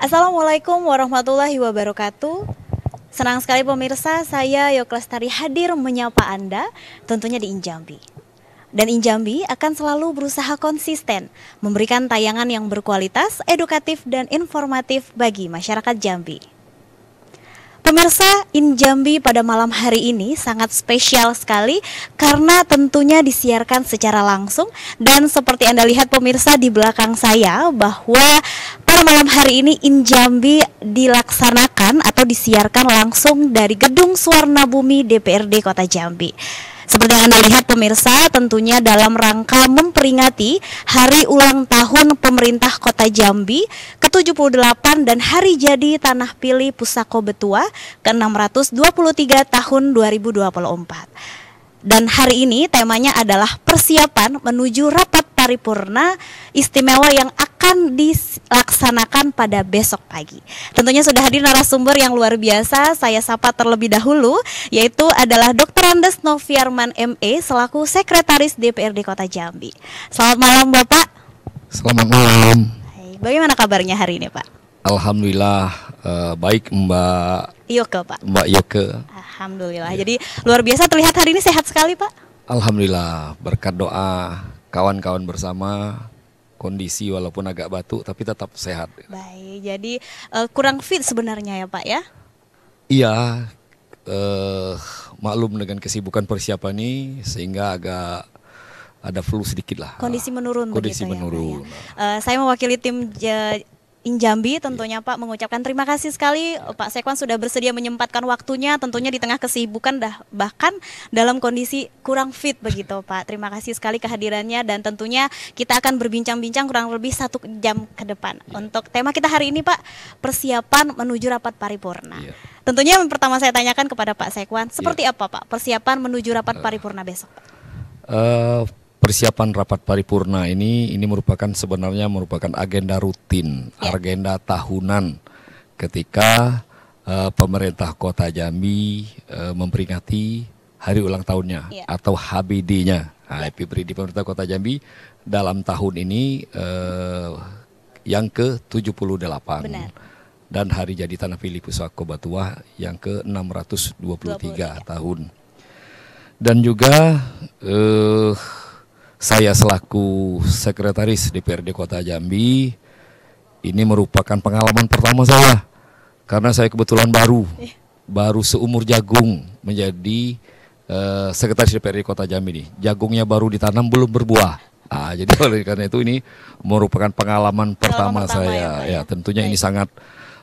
Assalamualaikum warahmatullahi wabarakatuh. Senang sekali pemirsa, saya Yoklastari hadir menyapa Anda tentunya di Injambi. Dan Injambi akan selalu berusaha konsisten memberikan tayangan yang berkualitas, edukatif, dan informatif bagi masyarakat Jambi. Pemirsa, Injambi pada malam hari ini sangat spesial sekali karena tentunya disiarkan secara langsung dan seperti Anda lihat pemirsa di belakang saya bahwa pada malam hari ini Injambi dilaksanakan atau disiarkan langsung dari Gedung Suwarna Bumi DPRD Kota Jambi. Seperti yang Anda lihat pemirsa, tentunya dalam rangka memperingati Hari Ulang Tahun Pemerintah Kota Jambi ke-78 dan Hari Jadi Tanah Pilih Pusako Betua ke-623 tahun 2024. Dan hari ini temanya adalah persiapan menuju rapat paripurna istimewa yang akan dilaksanakan pada besok pagi. Tentunya sudah hadir narasumber yang luar biasa. Saya sapa terlebih dahulu yaitu adalah Dr. Andes Noviarman ME selaku Sekretaris DPRD Kota Jambi. Selamat malam Bapak. Selamat malam. Bagaimana kabarnya hari ini Pak? Alhamdulillah uh, baik Mbak Yoke Pak. Mbak Yoke. Alhamdulillah. Jadi luar biasa terlihat hari ini sehat sekali Pak. Alhamdulillah berkat doa kawan-kawan bersama kondisi walaupun agak batuk tapi tetap sehat. Baik. Jadi uh, kurang fit sebenarnya ya Pak ya? Iya. Uh, maklum dengan kesibukan persiapan ini sehingga agak ada flu sedikit lah. Kondisi menurun. Kondisi begitu menurun. Ya, Pak, ya? Uh, saya mewakili tim Injambi tentunya Pak mengucapkan terima kasih sekali Pak Sekwan sudah bersedia menyempatkan waktunya tentunya di tengah kesibukan dah bahkan dalam kondisi kurang fit begitu Pak. Terima kasih sekali kehadirannya dan tentunya kita akan berbincang-bincang kurang lebih satu jam ke depan. Untuk tema kita hari ini Pak persiapan menuju rapat paripurna. Iya. Tentunya yang pertama saya tanyakan kepada Pak Sekwan seperti iya. apa Pak persiapan menuju rapat uh, paripurna besok? Uh, persiapan rapat paripurna ini ini merupakan sebenarnya merupakan agenda rutin, ya. agenda tahunan ketika uh, pemerintah Kota Jambi uh, memperingati hari ulang tahunnya ya. atau HBD-nya. Nah, ya. di pemerintah Kota Jambi dalam tahun ini uh, yang ke-78. Benar. Dan hari jadi Tanah Pilih Pusako Batuah yang ke-623 tahun. Dan juga uh, saya selaku sekretaris DPRD Kota Jambi ini merupakan pengalaman pertama saya karena saya kebetulan baru baru seumur jagung menjadi uh, sekretaris DPRD Kota Jambi nih. Jagungnya baru ditanam belum berbuah. Ah, jadi oleh karena itu ini merupakan pengalaman pertama, pertama saya. Ya, ya tentunya Baik. ini sangat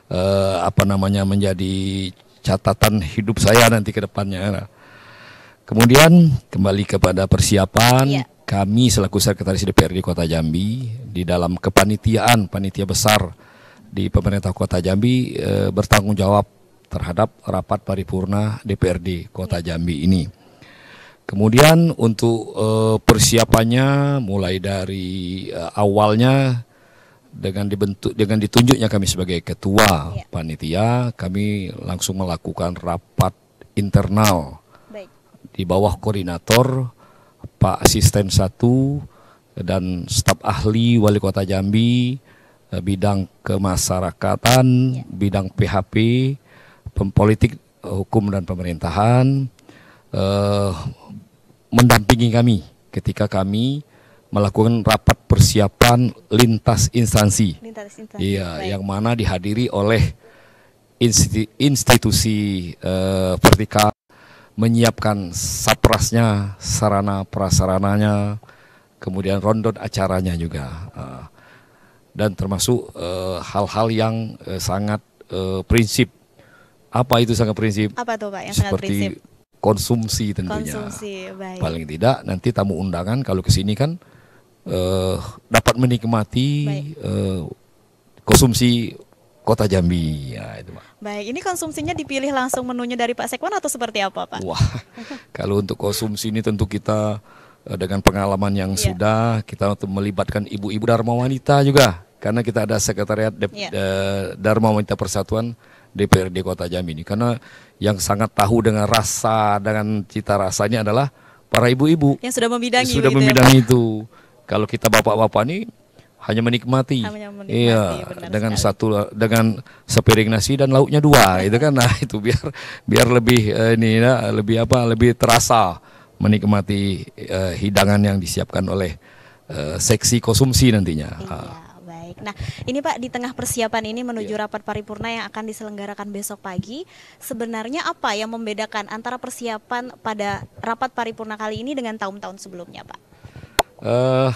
uh, apa namanya menjadi catatan hidup saya nanti ke depannya. Kemudian kembali kepada persiapan. Ya kami selaku sekretaris DPRD Kota Jambi di dalam kepanitiaan panitia besar di pemerintah Kota Jambi e, bertanggung jawab terhadap rapat paripurna DPRD Kota Jambi ini. Kemudian untuk e, persiapannya mulai dari e, awalnya dengan dibentuk dengan ditunjuknya kami sebagai ketua ya. panitia, kami langsung melakukan rapat internal Baik. di bawah koordinator Pak Asisten satu dan staf ahli Wali Kota Jambi eh, bidang kemasyarakatan, ya. bidang PHP, politik eh, hukum dan pemerintahan eh, mendampingi kami ketika kami melakukan rapat persiapan lintas instansi. Lintas instansi. Iya, Baik. yang mana dihadiri oleh institusi uh, vertikal menyiapkan saprasnya, sarana prasarananya, kemudian rondon acaranya juga, uh, dan termasuk uh, hal-hal uh, yang uh, sangat uh, prinsip. Apa itu sangat prinsip? Apa tuh pak yang Seperti sangat prinsip? konsumsi tentunya. Konsumsi, baik. Paling tidak nanti tamu undangan kalau ke sini kan uh, dapat menikmati uh, konsumsi Kota Jambi. Ya, itu, Pak. Baik, ini konsumsinya dipilih langsung menunya dari Pak Sekwan atau seperti apa, Pak? Wah, kalau untuk konsumsi ini tentu kita uh, dengan pengalaman yang yeah. sudah kita untuk melibatkan ibu-ibu Dharma Wanita juga karena kita ada sekretariat De yeah. uh, Dharma Wanita Persatuan DPRD Kota Jambi ini karena yang sangat tahu dengan rasa dengan cita rasanya adalah para ibu-ibu yang sudah membidangi sudah gitu ya, membidangi ya, itu. Kalau kita bapak-bapak nih hanya menikmati. Hanya menikmati, iya, benar dengan sekali. satu dengan sepiring nasi dan lauknya dua, itu kan. Nah, itu biar biar lebih eh, ini ya, lebih apa? Lebih terasa menikmati eh, hidangan yang disiapkan oleh eh, seksi konsumsi nantinya. Iya, Ah. baik. Nah, ini Pak di tengah persiapan ini menuju rapat paripurna yang akan diselenggarakan besok pagi, sebenarnya apa yang membedakan antara persiapan pada rapat paripurna kali ini dengan tahun-tahun sebelumnya, Pak? Eh,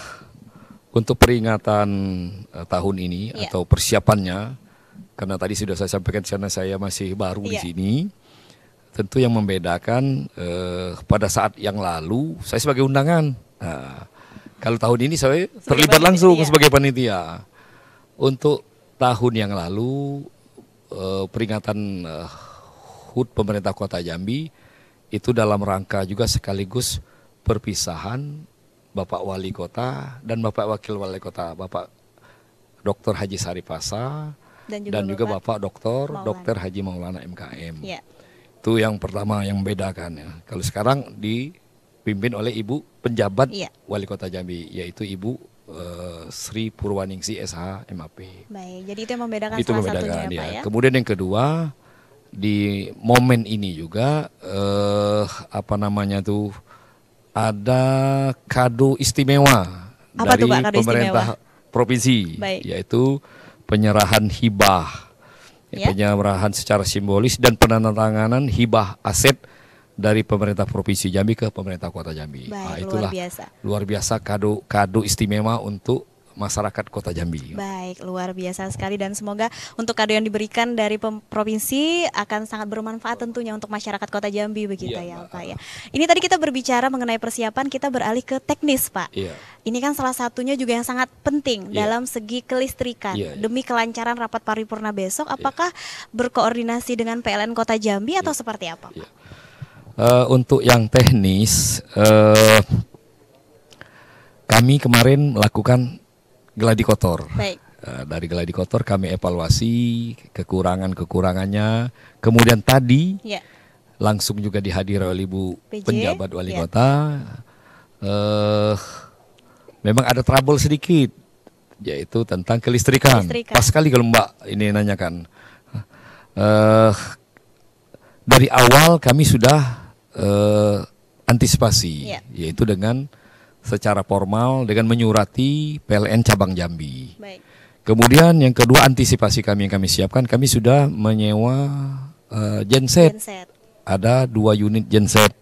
untuk peringatan eh, tahun ini Iya. atau persiapannya, karena tadi sudah saya sampaikan karena saya masih baru di Iya. sini, tentu yang membedakan eh, pada saat yang lalu saya sebagai undangan. Nah, kalau tahun ini saya terlibat panitia, langsung sebagai panitia. Untuk tahun yang lalu eh, peringatan eh, HUT pemerintah Kota Jambi itu dalam rangka juga sekaligus perpisahan Bapak Wali Kota dan Bapak Wakil Wali Kota Bapak Dr. Haji Saripasa Dan juga dan juga Bapak Bapak Dr. Maulana. Dr. Haji Maulana MKM. Ya, Itu yang pertama yang membedakan ya. Kalau sekarang dipimpin oleh Ibu penjabat Iya. Wali Kota Jambi yaitu Ibu eh, Sri Purwaningsi SH MAP. baik. Jadi itu yang membedakan Itu salah membedakan satunya, ya. Pak ya. Kemudian yang kedua di momen ini juga eh apa namanya tuh ada kado istimewa Apa dari tuh, Pak, kado pemerintah provinsi Baik. yaitu penyerahan hibah. Ya. Penyerahan secara simbolis dan penandatanganan hibah aset dari pemerintah provinsi Jambi ke pemerintah kota Jambi. Baik, Nah, luar itulah biasa. luar biasa kado kado istimewa untuk masyarakat kota Jambi. Baik, luar biasa sekali dan semoga untuk kado yang diberikan dari provinsi akan sangat bermanfaat tentunya untuk masyarakat Kota Jambi begitu ya, Iya, Pak ya. Ini tadi kita berbicara mengenai persiapan, kita beralih ke teknis, Pak. Iya. Ini kan salah satunya juga yang sangat penting Iya. dalam segi kelistrikan. Iya, iya. Demi kelancaran rapat paripurna besok, apakah berkoordinasi dengan PLN Kota Jambi atau seperti apa? Pak? Iya. Eh, untuk yang teknis, eh, kami kemarin melakukan geladi kotor. Baik. Eh, dari geladi kotor kami evaluasi kekurangan-kekurangannya. Kemudian tadi Ya. langsung juga dihadiri oleh Ibu PJ, penjabat wali ya. kota. Eh, memang ada trouble sedikit, yaitu tentang kelistrikan. Kelistrikan. Pas sekali kalau Mbak ini nanyakan. Eh, dari awal kami sudah eh, antisipasi, Ya. yaitu dengan secara formal dengan menyurati PLN cabang Jambi. Baik. Kemudian yang kedua antisipasi kami yang kami siapkan, kami sudah menyewa eh, genset. Genset. Ada dua unit genset.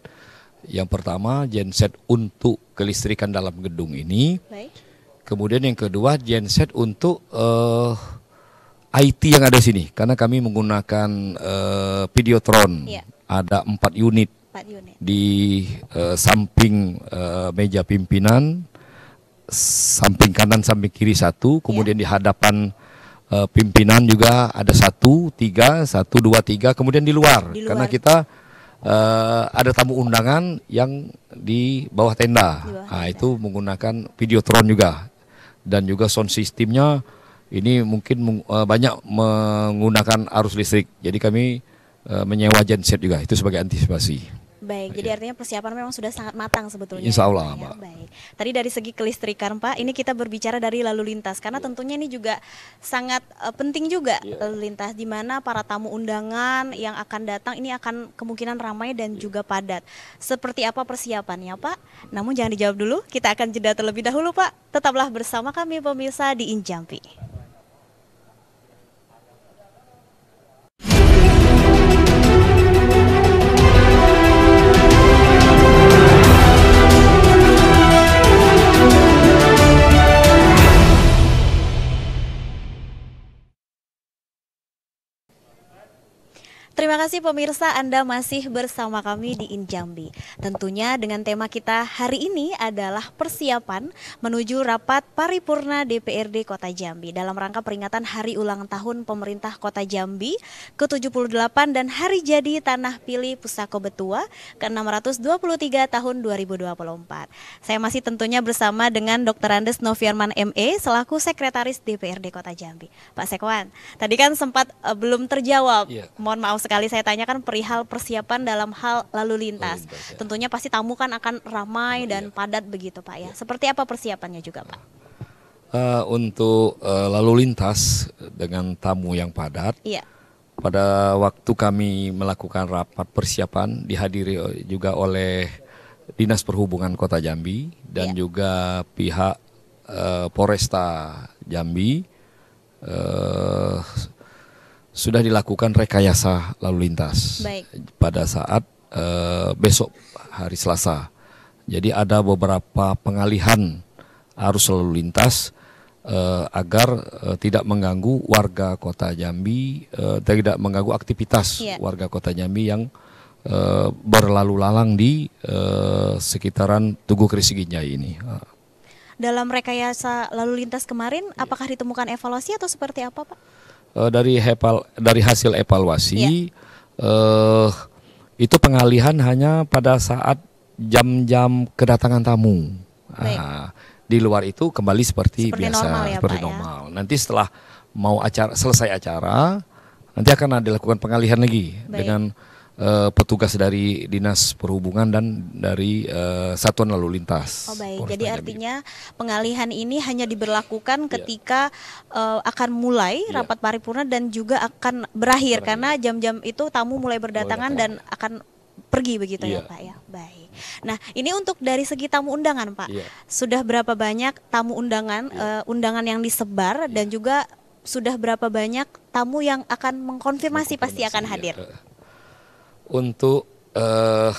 Yang pertama genset untuk kelistrikan dalam gedung ini. Baik. Kemudian yang kedua genset untuk eh, IT yang ada di sini, karena kami menggunakan eh, Videotron. Iya. Ada empat unit 4 unit. di eh, samping eh, meja pimpinan, samping kanan, samping kiri satu, kemudian di hadapan eh, pimpinan juga ada satu, tiga, satu, dua, tiga, kemudian di luar, Di karena luar. kita eh, ada tamu undangan yang di bawah tenda, Di bawah nah tenda. itu menggunakan videotron juga, dan juga sound sistemnya ini mungkin eh, banyak menggunakan arus listrik, jadi kami eh, menyewa genset juga, itu sebagai antisipasi. Baik, jadi artinya persiapan memang sudah sangat matang sebetulnya. Insya ya, Allah, Pak, ya. Mbak. Baik. Tadi dari segi kelistrikan, Pak, ini kita berbicara dari lalu lintas karena tentunya ini juga sangat eh, penting juga Iya. lalu lintas di mana para tamu undangan yang akan datang ini akan kemungkinan ramai dan Iya. juga padat. Seperti apa persiapannya, Pak? Namun jangan dijawab dulu, kita akan jeda terlebih dahulu, Pak. Tetaplah bersama kami pemirsa di Injampi. Kasih pemirsa Anda masih bersama kami di Injambi. Tentunya dengan tema kita hari ini adalah persiapan menuju rapat paripurna DPRD Kota Jambi dalam rangka peringatan Hari Ulang Tahun Pemerintah Kota Jambi ke-78 dan Hari Jadi Tanah Pilih Pusako Betua ke-623 tahun 2024. Saya masih tentunya bersama dengan Dr. Andes Noviarman ME selaku Sekretaris DPRD Kota Jambi. Pak Sekwan, tadi kan sempat eh, belum terjawab. Iya. Mohon maaf sekali saya tanyakan perihal persiapan dalam hal lalu lintas. Lalu lintas, ya. Tentunya pasti tamu kan akan ramai dan Iya. padat begitu Pak ya. Seperti apa persiapannya juga Pak? uh, untuk uh, lalu lintas dengan tamu yang padat. Iya. Pada waktu kami melakukan rapat persiapan dihadiri juga oleh Dinas Perhubungan Kota Jambi dan Iya. juga pihak uh, Polresta Jambi uh, sudah dilakukan rekayasa lalu lintas Baik. pada saat uh, besok hari Selasa. Jadi ada beberapa pengalihan arus lalu lintas eh, agar eh, tidak mengganggu warga Kota Jambi, eh, tidak mengganggu aktivitas Iya. warga Kota Jambi yang eh, berlalu lalang di eh, sekitaran Tugu Krisiginjai ini. Dalam rekayasa lalu lintas kemarin, apakah ditemukan evaluasi atau seperti apa, Pak? Eh, dari hepal dari hasil evaluasi Iya. eh, itu pengalihan hanya pada saat jam-jam kedatangan tamu. Baik. Ah, di luar itu kembali seperti, Seperti biasa, normal ya, seperti Pak, ya? normal. Nanti setelah mau acara selesai acara, nanti akan ada dilakukan pengalihan lagi Baik. dengan eh, petugas dari dinas perhubungan dan dari eh, satuan lalu lintas. Oh baik, jadi Jambi. artinya pengalihan ini hanya diberlakukan ketika eh, akan mulai Iya. rapat paripurna dan juga akan berakhir karena jam-jam itu tamu mulai berdatangan dan akan pergi begitu ya Iya. Pak ya. Baik. Nah ini untuk dari segi tamu undangan Pak, Iya. sudah berapa banyak tamu undangan eh, undangan yang disebar dan juga sudah berapa banyak tamu yang akan mengkonfirmasi pasti akan hadir. ya. Untuk eh,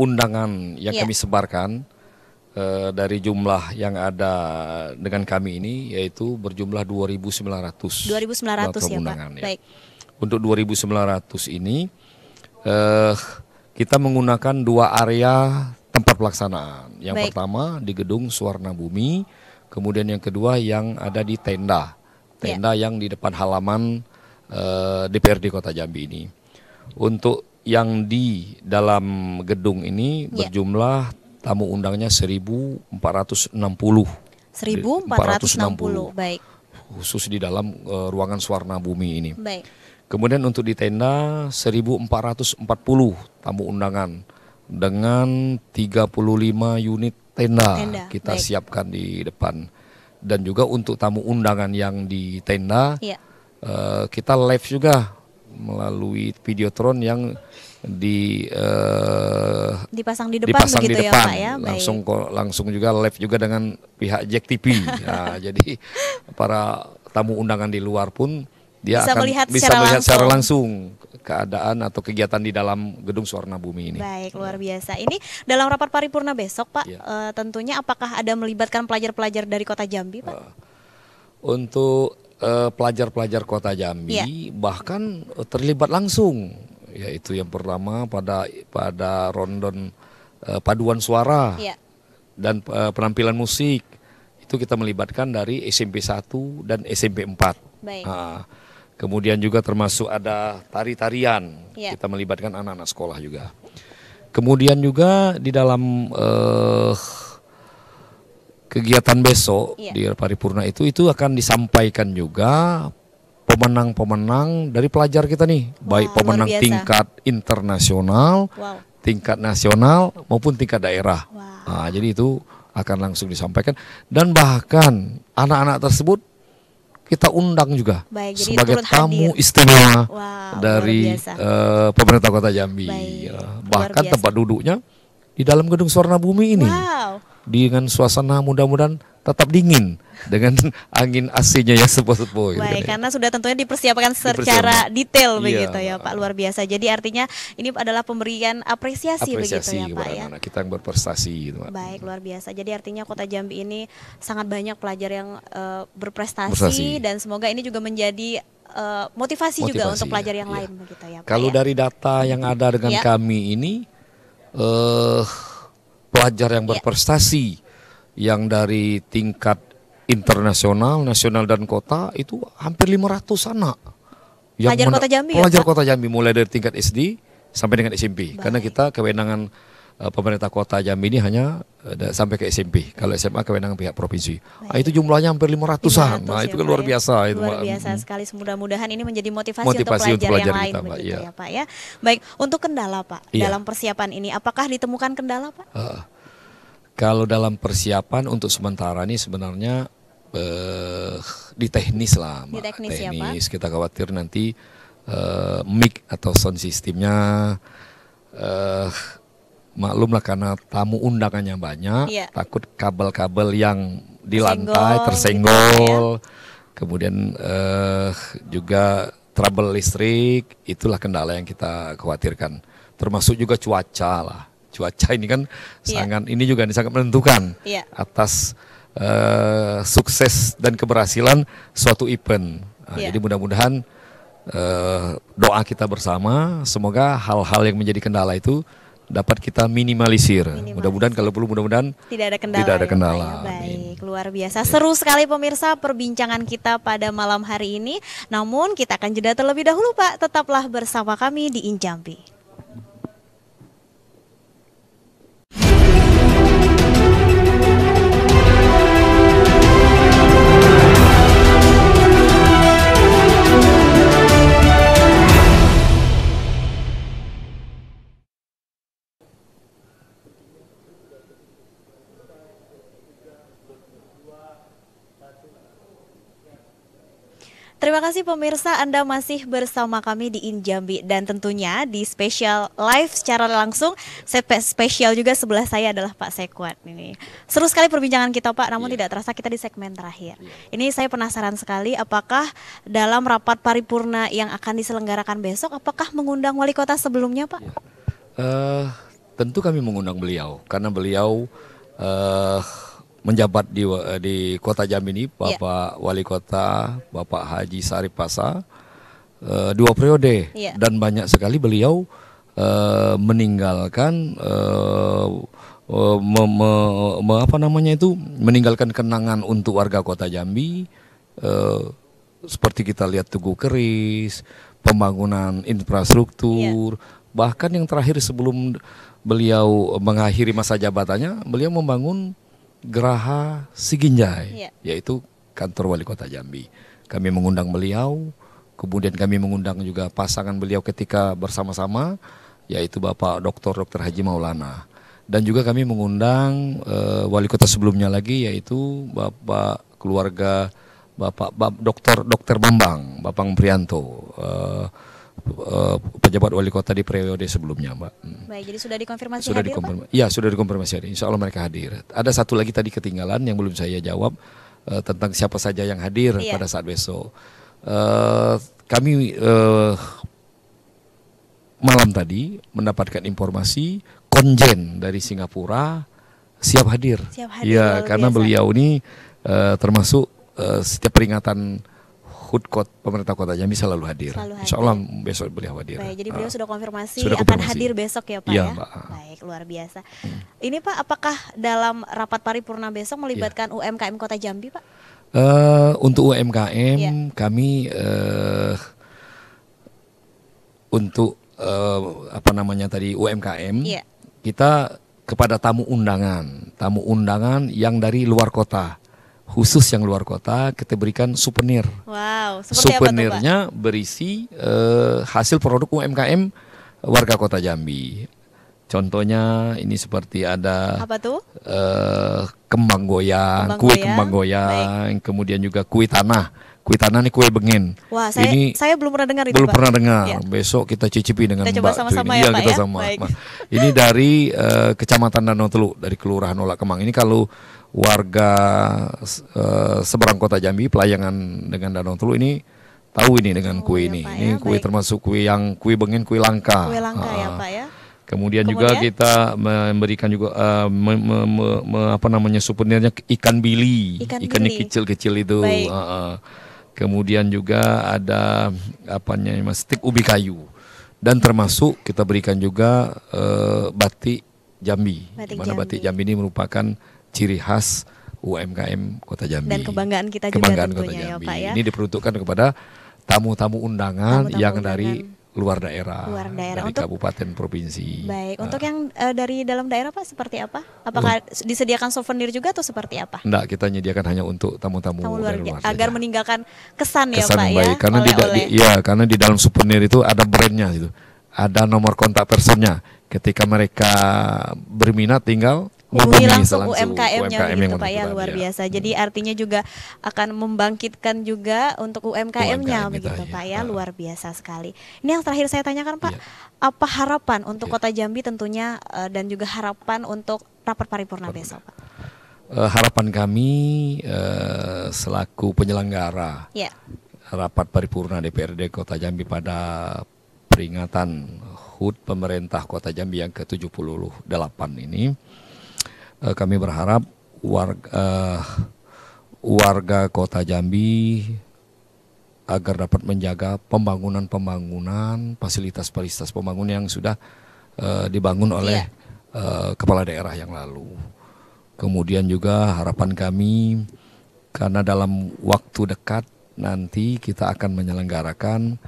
undangan yang Iya. kami sebarkan eh, dari jumlah yang ada dengan kami ini yaitu berjumlah 2.900. 2.900 ya Pak. ya. Baik. Untuk 2.900 ini eh, kita menggunakan dua area tempat pelaksanaan. Yang Baik. pertama di gedung Suwarna Bumi, kemudian yang kedua yang ada di tenda, Ya. tenda yang di depan halaman eh, DPRD Kota Jambi ini. Untuk yang di dalam gedung ini Ya. berjumlah tamu undangnya 1.460 1460. Baik. khusus di dalam eh, ruangan Suwarna Bumi ini. Baik. Kemudian untuk di tenda 1440 tamu undangan dengan 35 unit tenda, Tenda, kita baik. siapkan di depan. Dan juga untuk tamu undangan yang di tenda Iya. eh, kita live juga melalui videotron yang di eh, Dipasang di depan dipasang begitu di ya depan Pak ya. Baik. langsung ko- langsung juga live juga dengan pihak Jack TV Nah, jadi para tamu undangan di luar pun dia Bisa akan melihat bisa secara melihat secara langsung. langsung keadaan atau kegiatan di dalam gedung Suwarna Bumi ini. Baik, luar biasa. Ini dalam rapat paripurna besok, Pak, Iya. eh, tentunya apakah ada melibatkan pelajar-pelajar dari Kota Jambi, Pak? Untuk eh, pelajar-pelajar Kota Jambi Iya. bahkan eh, terlibat langsung yaitu yang pertama pada pada rondon eh, paduan suara Iya. dan eh, penampilan musik itu kita melibatkan dari SMP 1 dan SMP 4. Baik. Nah, kemudian juga termasuk ada tari-tarian. Iya. Kita melibatkan anak-anak sekolah juga. Kemudian juga di dalam eh, kegiatan besok Iya. di paripurna itu itu akan disampaikan juga pemenang-pemenang dari pelajar kita nih, baik luar pemenang tingkat internasional, Wow. tingkat nasional maupun tingkat daerah. Wow. Nah, jadi itu akan langsung disampaikan dan bahkan anak-anak tersebut kita undang juga Baik, jadi sebagai tamu hadir. istimewa Wow, dari eh, pemerintah Kota Jambi. Baik, Ya, bahkan tempat duduknya di dalam gedung Suwarna Bumi ini Wow. Dengan suasana mudah-mudahan tetap dingin dengan angin AC-nya yang sepo-sepo. gitu Baik, ya. karena sudah tentunya dipersiapkan secara Dipersiapkan. detail Iya. begitu ya Pak, luar biasa. Jadi artinya ini adalah pemberian apresiasi, apresiasi begitu ya Pak ya. anak-anak kita yang berprestasi gitu, Pak. Baik, luar biasa. Jadi artinya Kota Jambi ini sangat banyak pelajar yang eh, berprestasi Berprestasi. dan semoga ini juga menjadi eh, motivasi, juga Motivasi, untuk pelajar yang iya. lain begitu ya Pak. Kalau ya. dari data yang ada dengan Ya. kami ini, eh pelajar yang Ya. berprestasi yang dari tingkat internasional, nasional dan kota itu hampir 500 anak. Pelajar mena- Kota Jambi ya, Pelajar Pak? Kota Jambi mulai dari tingkat SD sampai dengan SMP. Karena Baik. kita kewenangan pemerintah Kota Jambi ini hanya eh, sampai ke SMP. Kalau SMA kewenangan pihak provinsi. Ah, itu jumlahnya hampir 500-an. 500 Nah, ya, itu kan Pak luar ya. biasa itu. Luar Pak. biasa Mm. sekali. Mudah-mudahan ini menjadi motivasi, Motivasi untuk untuk pelajar, pelajar yang kita, lain Pak, begitu iya. ya Pak ya. Baik, untuk kendala Pak Iya. dalam persiapan ini apakah ditemukan kendala Pak? Eh, kalau dalam persiapan untuk sementara ini sebenarnya eh, di teknis lah, Di Mbak. teknis ya, Pak. Kita khawatir nanti eh, mic atau sound sistemnya eh maklumlah karena tamu undangannya banyak, Iya. takut kabel-kabel yang di lantai gitu, tersenggol, kemudian eh juga trouble listrik, itulah kendala yang kita khawatirkan. Termasuk juga cuaca lah. Cuaca ini kan Iya. sangat ini juga sangat menentukan Iya. atas eh, sukses dan keberhasilan suatu event. Nah, Iya. Jadi mudah-mudahan eh, doa kita bersama, semoga hal-hal yang menjadi kendala itu dapat kita minimalisir. Minimalisir. Mudah-mudahan kalau perlu mudah-mudahan Tidak ada kendala. Tidak ada ya, kendala. ya. Amin. Baik, luar biasa. Seru sekali pemirsa perbincangan kita pada malam hari ini. Namun kita akan jeda terlebih dahulu Pak. Tetaplah bersama kami di Injambi. Terima kasih pemirsa Anda masih bersama kami di Injambi dan tentunya di spesial live secara langsung spesial juga sebelah saya adalah Pak Sekwat ini. Seru sekali perbincangan kita Pak, namun tidak terasa kita di segmen terakhir. Ini saya penasaran sekali apakah dalam rapat paripurna yang akan diselenggarakan besok apakah mengundang wali kota sebelumnya Pak? Eh, tentu kami mengundang beliau karena beliau eh, menjabat di di Kota Jambi ini, Iya. Bapak Wali Kota, Bapak Haji Sarip Pasa, eh, dua periode Iya. dan banyak sekali beliau eh, meninggalkan eh, me- me- me- apa namanya itu meninggalkan kenangan untuk warga Kota Jambi. eh, seperti kita lihat Tugu Keris, pembangunan infrastruktur, bahkan yang terakhir sebelum beliau mengakhiri masa jabatannya, beliau membangun Geraha Siginjai, Iya. yaitu kantor wali kota Jambi. Kami mengundang beliau, kemudian kami mengundang juga pasangan beliau ketika bersama-sama, yaitu Bapak Dr. Dr. Haji Maulana. Dan juga kami mengundang eh, wali kota sebelumnya lagi, yaitu Bapak keluarga Bapak, Bap- Dr. Dr. Bambang, Bapak Prianto, eh, eh, pejabat wali kota di periode sebelumnya, Mbak. Hmm. Baik, jadi sudah dikonfirmasi Sudah hadir Pak? dikonfirmasi. Iya, sudah dikonfirmasi hadir. Insya Allah mereka hadir. Ada satu lagi tadi ketinggalan yang belum saya jawab eh, tentang siapa saja yang hadir Iya. pada saat besok. Eh, kami eh, malam tadi mendapatkan informasi konjen dari Singapura siap hadir. Siap hadir, luar karena biasa. beliau ini eh, termasuk eh, setiap peringatan HUT Kot pemerintah Kota Jambi selalu hadir. Selalu Insya hadir. Allah besok beliau hadir. Baik, jadi beliau Ah. sudah konfirmasi Sudah akan konfirmasi. hadir besok ya Pak Iya, ya? Mbak. Baik, luar biasa. Ini Pak, apakah dalam rapat paripurna besok melibatkan Iya. UMKM Kota Jambi Pak? Eh, untuk UMKM Iya. kami eh, untuk eh, apa namanya tadi UMKM Iya. kita kepada tamu undangan, tamu undangan yang dari luar kota, khusus yang luar kota kita berikan souvenir. Wow, seperti apa tuh Pak? Souvenirnya berisi eh, hasil produk UMKM warga kota Jambi. Contohnya ini seperti ada Apa tuh? eh, kembang goyang, Kembang kue goyang, kembang goyang, kemudian juga kue tanah. Kue tanah ini kue bengen. Wah, saya ini saya belum pernah dengar itu belum Pak. pernah dengar. Iya. Besok kita cicipi dengan Kita Mbak sama-sama ini. ya, Iya, Pak, kita ya? sama. Baik. Ini dari eh, Kecamatan Danau Teluk, dari Kelurahan Ola Kemang. Ini kalau warga eh, seberang kota Jambi pelayangan dengan Danau Teluk ini tahu ini dengan Oh, kue ya, ini. Pak, ini ya, kue baik. termasuk kue yang kue bengen, kue langka. Kue langka ya Ah. Pak ya? Kemudian, juga Kemudian? kita memberikan juga eh, me- me- me- me- apa namanya souvenirnya ikan bili, Ikan ikannya kecil-kecil itu. Baik. Ah, ah. Kemudian juga ada apanya mas stik ubi kayu dan termasuk kita berikan juga eh, batik Jambi. Batik Di mana Jambi. batik Jambi ini merupakan ciri khas UMKM Kota Jambi. Dan kebanggaan kita juga Kebanggaan Kota tentunya ya, Jambi. Pak, ya. Ini diperuntukkan kepada tamu-tamu undangan Tamu-tamu yang undangan. dari luar daerah, Luar daerah. dari Untuk- kabupaten provinsi. Baik, Ah. untuk yang eh, dari dalam daerah Pak seperti apa? Apakah disediakan souvenir juga atau seperti apa? Enggak, kita menyediakan hanya untuk tamu-tamu Tamu luar, dari luar agar saja. meninggalkan kesan, ya kesan Pak yang ya. baik karena di, oleh-oleh. di- ya karena di dalam souvenir itu ada brandnya gitu ada nomor kontak personnya ketika mereka berminat tinggal hubungi langsung langsung UMKM-nya UMKM begitu Pak ya kebetulan, luar ya. biasa. Jadi artinya juga akan membangkitkan juga untuk UMKM-nya UMKM kita, begitu ya. Pak ya Ah. luar biasa sekali. Ini yang terakhir saya tanyakan Pak, Iya. apa harapan untuk Iya. Kota Jambi tentunya eh, dan juga harapan untuk rapat paripurna besok Pak? Eh, harapan kami eh, selaku penyelenggara Ya, rapat paripurna DPRD Kota Jambi pada peringatan HUT pemerintah Kota Jambi yang ke-78 ini eh, kami berharap warga eh, warga Kota Jambi agar dapat menjaga pembangunan-pembangunan fasilitas-fasilitas pembangunan yang sudah eh, dibangun oleh eh, kepala daerah yang lalu. Kemudian juga harapan kami karena dalam waktu dekat nanti kita akan menyelenggarakan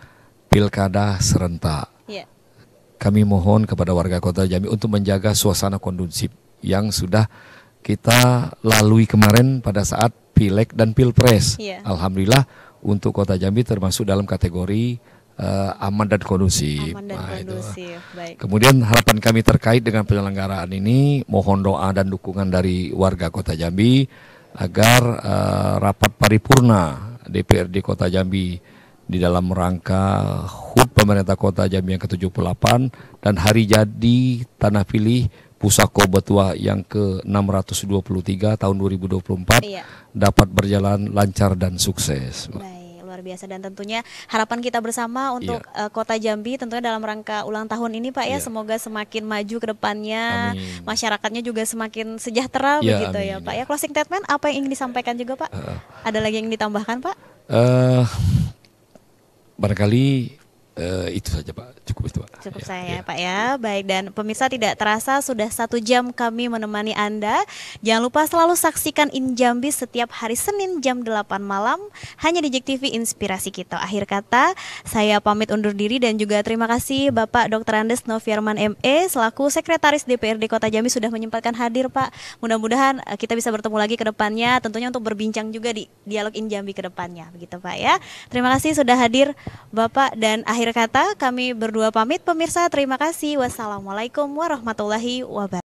pilkada serentak. ya, Kami mohon kepada warga Kota Jambi untuk menjaga suasana kondusif yang sudah kita lalui kemarin pada saat pileg dan pilpres. Iya. Alhamdulillah untuk Kota Jambi termasuk dalam kategori eh, aman dan kondusif. aman dan Nah, itu. kondusif. Baik. Kemudian harapan kami terkait dengan penyelenggaraan ini mohon doa dan dukungan dari warga Kota Jambi agar eh, rapat paripurna DPRD Kota Jambi di dalam rangka HUT pemerintah Kota Jambi yang ke-78 dan hari jadi tanah pilih Pusako Betua yang ke-623 tahun 2024 Iya. dapat berjalan lancar dan sukses. Baik, luar biasa dan tentunya harapan kita bersama untuk eh, Kota Jambi tentunya dalam rangka ulang tahun ini Pak ya Iya. semoga semakin maju ke depannya, Amin. masyarakatnya juga semakin sejahtera Iya, begitu ya amin, Pak ya. ya. Closing statement apa yang ingin disampaikan juga Pak? Ada lagi yang ditambahkan Pak? Eh barangkali eh, itu saja Pak, cukup itu Pak. Cukup Ya, saya ya. Pak ya. Baik dan pemirsa tidak terasa sudah satu jam kami menemani Anda. Jangan lupa selalu saksikan Injambi setiap hari Senin jam 8 malam hanya di JEK TV Inspirasi Kita. Akhir kata saya pamit undur diri dan juga terima kasih Bapak Dr. Andes Noviarman ME selaku Sekretaris DPRD Kota Jambi sudah menyempatkan hadir Pak. Mudah-mudahan eh, kita bisa bertemu lagi ke depannya tentunya untuk berbincang juga di dialog Injambi ke depannya begitu Pak ya. Terima kasih sudah hadir Bapak dan akhir kata kami berdua pamit pemirsa. Terima kasih. Wassalamualaikum warahmatullahi wabarakatuh